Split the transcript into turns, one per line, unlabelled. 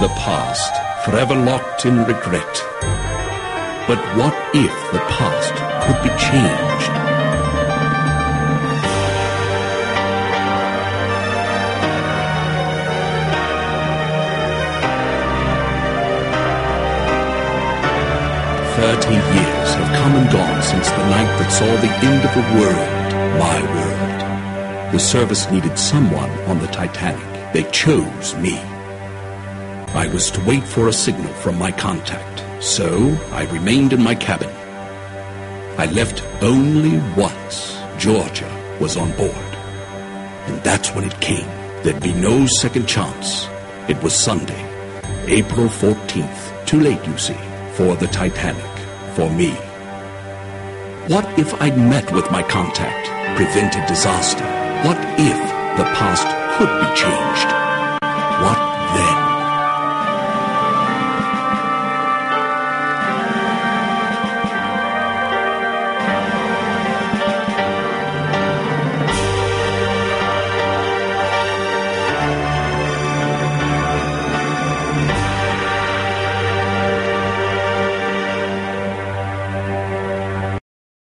the past, forever locked in regret. But what if the past could be changed? Thirty years have come and gone since the night that saw the end of the world, my world. The service needed someone on the Titanic. They chose me. I was to wait for a signal from my contact, so I remained in my cabin. I left only once Georgia was on board. And that's when it came. There'd be no second chance. It was Sunday, April 14th. Too late, you see, for the Titanic, for me. What if I'd met with my contact, prevented disaster? What if the past could be changed? What